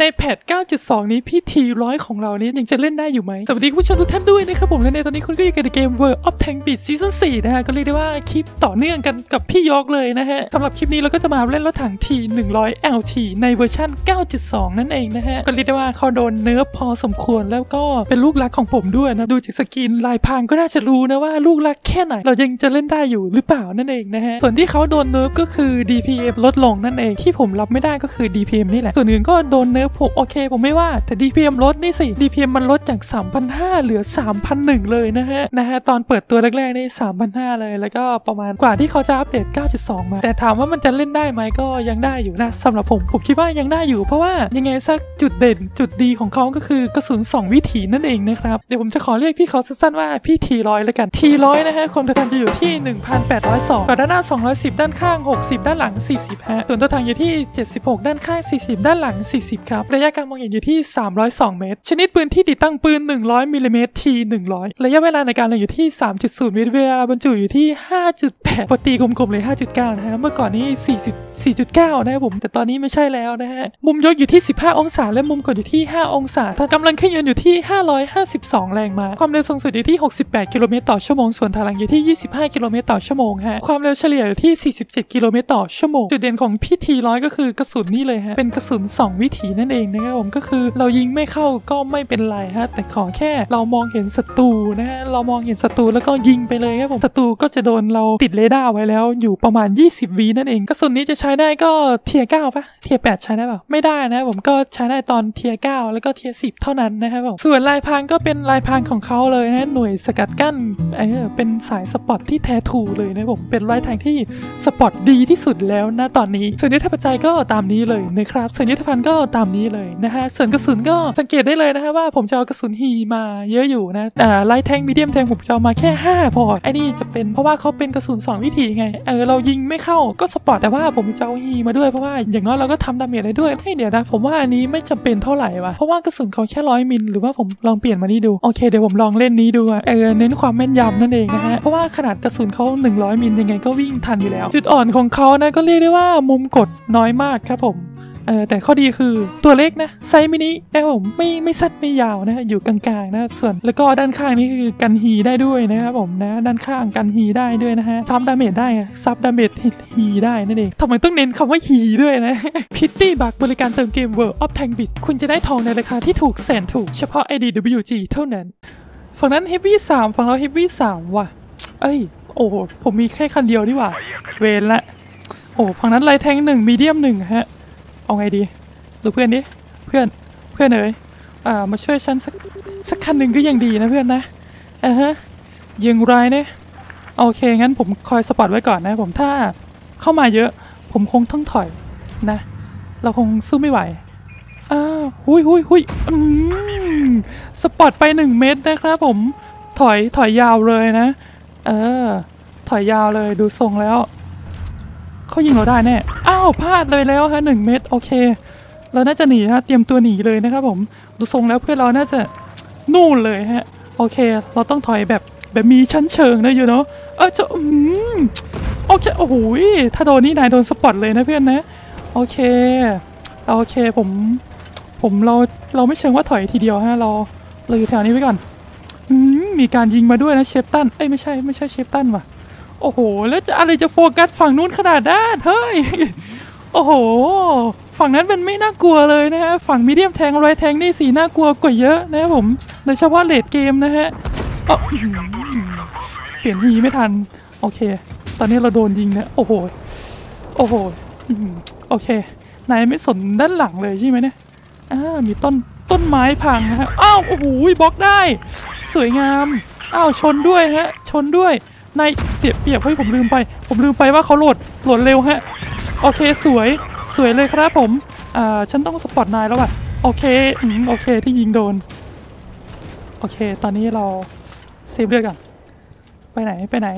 ใน patch 9.2 นี้พี่ T ร้อยของเรานี้ยังจะเล่นได้อยู่ไหม สวัสดีคุณผู้ชมทุกท่านด้วยนะครับผมและในตอนนี้คุณก็อยู่กับเกม World of Tank Blitz Season 4 นะฮะ ก็เรียกได้ว่าคลิปต่อเนื่องกันกับพี่ยกเลยนะฮะสำหรับคลิปนี้เราก็จะมาเล่นรถถัง T 100 LT ในเวอร์ชัน9.2 นั่นเองนะฮะ ก็เรียกได้ว่าเขาโดน nerf พอสมควรแล้วก็เป็นลูกรักของผมด้วยนะ ดูจาก skin ลายพรางก็น่าจะรู้นะว่าลูกรักแค่ไหน เรายังจะเล่นได้อยู่หรือเปล่านั่นเองนะฮะ ส่วนที่เขาโดน nerf ก็คือ DPM ลดลงนั่นเองที่ผมรับไม่ได้ก็คือ DPM นี่แหละส่วนอื่นก็โดนเนผมโอเค ผมไม่ว่า แต่ DPM ลดนี่สิ DPM มันลดจาก 3,500 เหลือ 3,001 เลยนะฮะ นะฮะ ตอนเปิดตัวแรกๆนี่ 3,500 เลย แล้วก็ประมาณกว่าที่เขาจะอัปเดต 9.2 มา แต่ถามว่ามันจะเล่นได้ไหมก็ยังได้อยู่นะสำหรับผม ผมคิดว่ายังได้อยู่ เพราะว่ายังไงสักจุดเด่นจุดดีของเขาก็คือกระสุน 2 วิถีนั่นเองนะครับ เดี๋ยวผมจะขอเรียกพี่เขาสั้นๆว่าพี่ทีร้อยแล้วกันทีร้อยนะฮะคนทางจะอยู่ที่ 1,802ก่อนด้านหน้า 210 ด้านข้าง 60 ด้านหลัง 40ฮะส่วนตัวทางอยู่ที่ 76 ด้านข้าง 40 ด้านหลัง 40ครับระยะการมองเห็นอยู่ที่ 302 เมตร ชนิดปืนที่ติดตั้งปืน 100มิลลิเมตรที100ระยะเวลาในการเล็งอยู่ที่ 3.0 วิเวลาบรรจุอยู่ที่ 5.8ปกติกลมๆเลย 5.9 นะฮะเมื่อก่อนนี้ 40 4.9 นะครับผม แต่ตอนนี้ไม่ใช่แล้วนะฮะ มุมยกอยู่ที่ 15 องศา และมุมกดอยู่ที่ 5 องศาถ้ากำลังเครื่องยนต์อยู่ที่ 552 แรงม้า ความเร็วสูงสุดอยู่ที่ 68 กิโลเมตรต่อชั่วโมง ส่วนทางหลังอยู่ที่ 25 กิโลเมตรต่อชั่วโมงฮะ ความเร็วเฉลี่ยอยู่ที่ 47 กิโลเมตรต่อชั่วโมง จุดเด่นของพี่ทีร้อยก็คือกระสุนนี่เลยฮะ เป็นกระสุน 2 วิถีนั่นเองนะครับผมก็คือเรายิงไม่เข้าก็ไม่เป็นไรฮะแต่ขอแค่เรามองเห็นศัตรูนะฮะเรามองเห็นศัตรูแล้วก็ยิงไปเลยครับผมศัตรูก็จะโดนเราติดเรดาร์ไว้แล้วอยู่ประมาณ 20วินั่นเองกระสุนนี้จะใช้ได้ก็ tier 9ปะ tier 8ใช้ได้ปล่าไม่ได้นะผมก็ใช้ได้ตอน tier 9แล้วก็ tier 10เท่านั้นนะครับผมส่วนลายพรางก็เป็นลายพรางของเขาเลยนะหน่วยสกัดกั้นเออเป็นสาย spot ที่แท้ทรูเลยนะผมเป็น light tank ที่ spot ดีที่สุดแล้วนะตอนนี้ส่วนยุทธปัจจัยก็ตามนี้เลยนะครับส่วนยุทธภัณฑ์ก็ตามนี้เลยนะฮะส่วนกระสุนก็สังเกตได้เลยนะฮะว่าผมจะเอากระสุน HE มาเยอะอยู่นะอ่า light tank medium tank ผมจะเอามาแค่ 5 พอไอ้นี่จะเป็นเพราะว่าเขาเป็นกระสุน2 วิถีไงเออเรายิงไม่เข้าก็ spot แต่ว่าผมจะเอา HE มาด้วยเพราะว่าอย่างน้อยเราก็ทำ damage ได้ด้วยให้เดี๋ยวนะผมว่าอันนี้ไม่จำเป็นเท่าไหร่วะเพราะว่ากระสุนเขาแค่ร้อยมิลหรือว่าผมลองเปลี่ยนมานี่ดูโอเคเดี๋ยวผมลองเล่นนี้ดูอะเออเน้นความแม่นยำนั่นเองนะฮะเพราะว่าขนาดกระสุนเขา100มิลยังไงก็วิ่งทันอยู่แล้ว จุดอ่อนของเขานะก็เรียกได้ว่ามุมกดน้อยมากครับผม เออแต่ข้อดีคือตัวเล็กนะไซส์มินินะครับผมไม่ไม่สั้นไม่ยาวนะอยู่กลางๆนะส่วนแล้วก็ด้านข้างนี่คือกัน HEAT ได้ด้วยนะครับผมนะด้านข้างกัน HEAT ได้ด้วยนะฮะซับ damage ได้ซับ damage HEAT ได้นั่นเองทำไมต้องเน้นคำว่า HEAT ด้วยนะพิตตี้บักบริการเติมเกม World of Tanks Blitz คุณจะได้ทองในราคาที่ถูกแสนถูกเฉพาะ IDWG เท่านั้นฝั่งนั้น Heavy 3ฝั่งเรา Heavy 3ว่ะ เอ้ย โอ้ผมมีแค่คันเดียวนี่หว่า เวรละ โอ้ฝั่งนั้นไลท์แทงหนึ่งมีเดียมหนึ่งฮะ เอาไงดี ดูเพื่อนดิ เพื่อน เพื่อนเอ๋ยอ่า มาช่วยฉันสักสักคันหนึ่งก็ยังดีนะเพื่อนนะอ่าฮะยิงไรเนี่ยโอเคงั้นผมคอยสปอตไว้ก่อนนะผมถ้าเข้ามาเยอะ ผมคงต้องถอยนะ เราคงสู้ไม่ไหวอ้าวหุยหุยหุยอืมสปอตไปหนึ่งเมตรนะครับผมถอยถอยยาวเลยนะ เออ ถอยยาวเลยดูทรงแล้ว เขายิงเราได้แน่ อ้าวพลาดเลยแล้วฮะหนึ่งเมตรโอเค เราน่าจะหนีฮะเตรียมตัวหนีเลยนะครับผม ดูทรงแล้วเพื่อนเราน่าจะนู่นเลยฮะ โอเค เราต้องถอยแบบแบบมีชั้นเชิงนะอยู่เนาะ เออจะอืมโอเคโอ้โหยถ้าโดนนี่นายโดนสปอตเลยนะเพื่อนนะ โอเค โอเคผม ผมเราเราไม่เชิงว่าถอยทีเดียวฮะเราเราอยู่แถวนี้ไว้ก่อน อืมมีการยิงมาด้วยนะเชฟตัน เอ้ยไม่ใช่ไม่ใช่เชฟตันว่ะ โอ้โห แล้วจะอะไรจะโฟกัสฝั่งนู้นขนาดนั้นเฮ้ย โอ้โห ฝั่งนั้นเป็นไม่น่ากลัวเลยนะฮะ ฝั่งมีเดียมแทงไรแทงนี่สีน่ากลัวกว่าเยอะนะครับผม โดยเฉพาะเลดเกมนะฮะเปลี่ยนฮีไม่ทัน โอเค ตอนนี้เราโดนยิงเนี่ยโอ้โห โอ้โห โอเคนายไม่สนด้านหลังเลยใช่ไหมเนี่ยอ่ามีต้นต้นไม้พังนะฮะ อ้าว โอ้โหบล็อกได้ สวยงาม อ้าว ชนด้วยฮะ ชนด้วย นายเสียเปรียบเฮ้ยผมลืมไป ผมลืมไปว่าเขาโหลดโหลดเร็วฮะโอเคสวยสวยเลยครับผมอ่าฉันต้อง spot นายแล้วว่ะโอเคอืมโอเคที่ยิงโดน โอเค ตอนนี้เราเซฟเลือดก่อนไปไหนไปไหน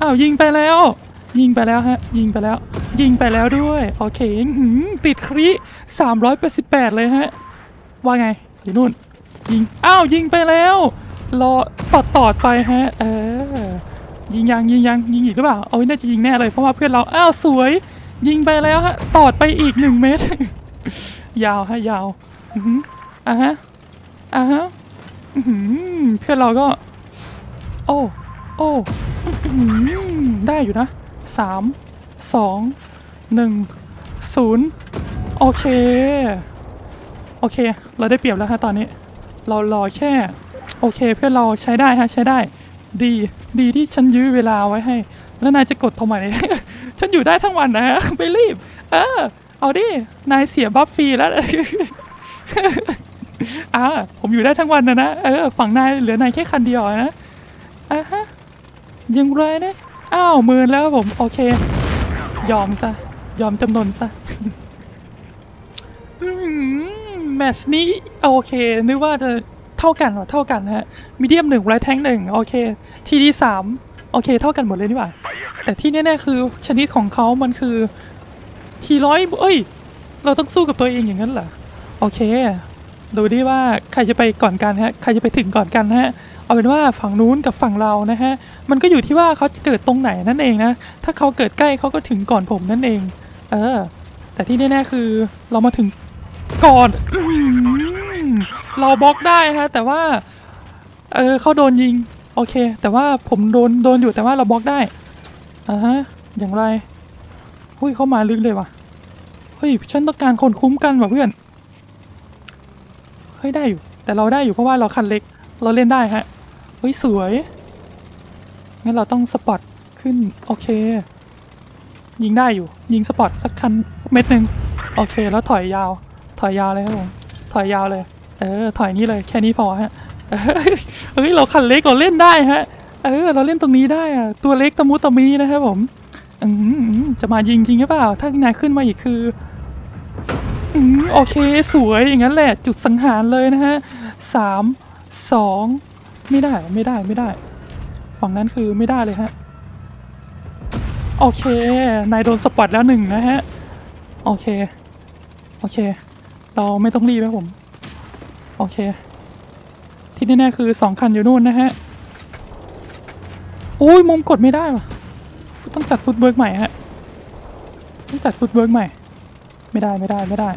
อ้าวยิงไปแล้ว ยิงไปแล้วฮะ ยิงไปแล้ว ยิงไปแล้วด้วยโอเคหืมติดคริ388เลยฮะว่าไงอยู่นู่นยิงอ้าวยิงไปแล้วรอตอดตอดไปฮะเออ ยิงยังยิงยังยิงอีกหรือเปล่าเอาน่าจะยิงแน่เลยเพราะว่าเพื่อนเราอ้าวสวย ยิงไปแล้วฮะตอดไปอีกหนึ่งเมตร ยาวฮะยาวอือฮึอะฮะอะฮะเพื่อนเราก็ โอ้โอ้ได้อยู่นะสามสองหนึ่งศูนย์โอเค โอเค เราได้เปรียบแล้วฮะตอนนี้ เรารอแค่ โอเคเพื่อนเราใช้ได้ฮะใช้ได้ ดี ดีที่ฉันยื้อเวลาไว้ให้ แล้วนายจะกดทำไม ฉันอยู่ได้ทั้งวันนะฮะไม่รีบ เออ เอาดิ นายเสียบัฟฟรีแล้ว อ่า ผมอยู่ได้ทั้งวันนะนะ เออ ฝั่งนายเหลือนายแค่คันเดียวนะอะฮะ ยังไรนะอ้าวมื่นแล้วผม โอเค ยอมซะ ยอมจำนนซะแมชนี้ โอเค นึกว่าจะ เท่ากันเหรอเท่ากันฮะมีเดียมหนึ่งไรแทงหนึ่งโอเคทีดีสามโอเค เท่ากันหมดเลยนี่หว่า แต่ที่แน่ๆคือชนิดของเขามันคือทีร้อยเอ้ย เราต้องสู้กับตัวเองอย่างนั้นเหรอ โอเค ดูดิว่าใครจะไปก่อนกันฮะ ใครจะไปถึงก่อนกันฮะ เอาเป็นว่าฝั่งนู้นกับฝั่งเรานะฮะ มันก็อยู่ที่ว่าเขาจะเกิดตรงไหนนั่นเองนะ ถ้าเขาเกิดใกล้เขาก็ถึงก่อนผมนั่นเอง เออ แต่ที่แน่ๆคือเรามาถึงก่อนอ เราบล็อกได้ฮะ แต่ว่า เออเขาโดนยิง โอเค แต่ว่าผมโดนโดนอยู่แต่ว่าเราบล็อกได้อ่าฮะอย่างไรหุ้ยเขามาลึกเลยว่ะเฮ้ยฉันต้องการคนคุ้มกันว่ะเพื่อนเฮ้ยได้อยู่ แต่เราได้อยู่เพราะว่าเราคันเล็ก เราเล่นได้ฮะเฮ้ยสวยงั้นเราต้องสปอตขึ้นโอเค ยิงได้อยู่ ยิงสปอตสักคันเม็ดหนึ่งโอเค แล้วถอยยาว ถอยยาวเลยครับผมถอยยาวเลย เออถอยนี้เลยแค่นี้พอฮะเฮ้ยเราคันเล็กเราเล่นได้ฮะ เออ เราเล่นตรงนี้ได้อะตัวเล็กตะมุตะมีนะครับผมอืมจะมายิงจริงหรือเปล่า ถ้านายขึ้นมาอีกคืออืมโอเคสวยอย่างนั้นแหละจุดสังหารเลยนะฮะสามสองไม่ได้ไม่ได้ไม่ได้ ฝั่งนั้นคือไม่ได้เลยฮะ โอเคนายโดนสปอตแล้วหนึ่งนะฮะ โอเค โอเค เราไม่ต้องรีบนะผม โอเค ที่แน่ๆคือสองคันอยู่นู่นนะฮะโอ้ยมุมกดไม่ได้ว่ะต้องจัด footwork ใหม่ฮะต้องจัด footwork ใหม่ ไม่ได้ไม่ได้ไม่ได้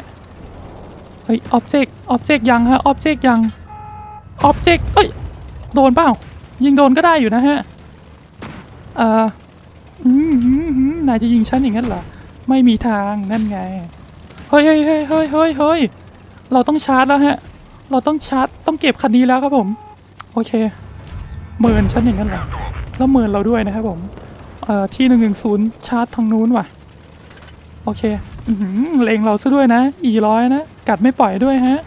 เฮ้ย Object Object ยังฮะ Object ยัง Object เอ้ยโดนเปล่ายิงโดนก็ได้อยู่นะฮะเอ่ออออืนายจะยิงฉันอย่างนั้นเหรอไม่มีทางนั่นไงเฮ้ยเฮ้ยเฮ้ยเฮ้ยเฮ้ยเราต้องชาร์จแล้วฮะ เราต้องชาร์จต้องเก็บคันนี้แล้วครับผม โอเคเมินฉันอย่างนั้นเหรอแล้วเมินเราด้วยนะครับผมเอ่อที่หนึ่งหนึ่งศูนย์ชาร์จทางนู้นว่ะ โอเคอเลงเราซะด้วยนะอีร้อยนะ กัดไม่ปล่อยด้วยฮะ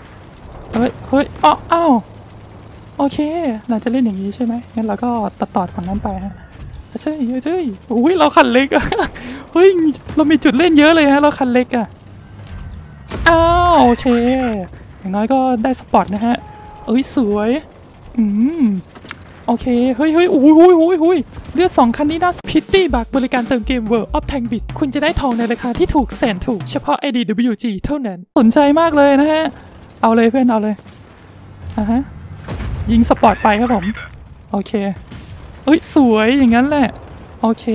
เฮ้ยเฮ้ยอ้าวอ้าวโอเคน่าจะเล่นอย่างนี้ใช่ไหมงั้นเราก็ตัดตอดฝั่งนั้นไปฮะใช่ใช่อุ้ยเราคันเล็กอะเฮ้ยเรามีจุดเล่นเยอะเลยฮะเราคันเล็กอะอ้าวโอเค อย่างน้อยก็ได้สปอตนะฮะ เอ้ยสวย อืม โอเค เฮ้ยเฮ้ยอุ้ยอุ้ยอุ้ยอุ้ยเลือดสองคันนี้น่าพิตตี้บักบริการเติมเกม World of Tank b i t คุณจะได้ทองในราคาที่ถูกแสนถูก เฉพาะ IDWG เท่านั้น สนใจมากเลยนะฮะ เอาเลยเพื่อนเอาเลยอะฮะ ยิงสปอร์ตไปครับผม โอเค เอ้ยสวยอย่างนั้นแหละ โอเค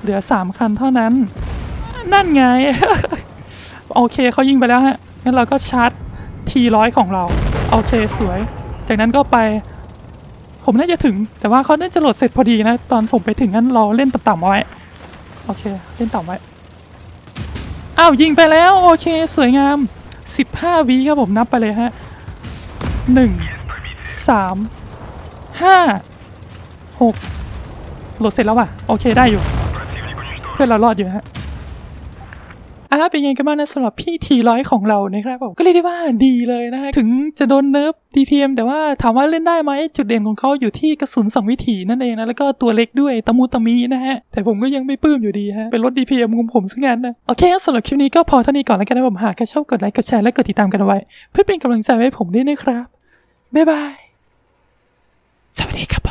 เหลือสามคันเท่านั้น นั่นไง โอเคเขายิงไปแล้วฮะ งั้นเราก็ชาร์จ ทีร้อยของเรา โอเคสวย จากนั้นก็ไป ผมน่าจะถึง แต่ว่าเขาน่าจะโหลดเสร็จพอดีนะ ตอนผมไปถึงงั้นเราเล่นต่ำๆเอาไว้ โอเค เล่นต่ำไว้ อ้าว ยิงไปแล้ว โอเค สวยงาม 15วิครับผมนับไปเลยฮะหนึ่งสามห้าหกโหลดเสร็จแล้วว่ะ โอเคได้อยู่ เพื่อนเรารอดอยู่ฮะ อะเป็นไงกันบ้างนะสำหรับพี่ T ร้อยของเรานะครับผมก็เรียกได้ว่าดีเลยนะฮะถึงจะโดนเนิร์ฟ DPM แต่ว่าถามว่าเล่นได้ไหมจุดเด่นของเขาอยู่ที่กระสุนสองวิถีนั่นเองนะแล้วก็ตัวเล็กด้วยตะมูตะมีนะฮะแต่ผมก็ยังไม่ปลื้มอยู่ดีฮะเป็นรถ DPM ของผมซะงั้นนะโอเคสำหรับคลิปนี้ก็พอเท่านี้ก่อนแล้วกันนะผมหากชอบกดไลค์กดแชร์และกดติดตามกันไว้ เพื่อเป็นกำลังใจให้ผมด้วยนะครับบ๊ายบายสวัสดีครับ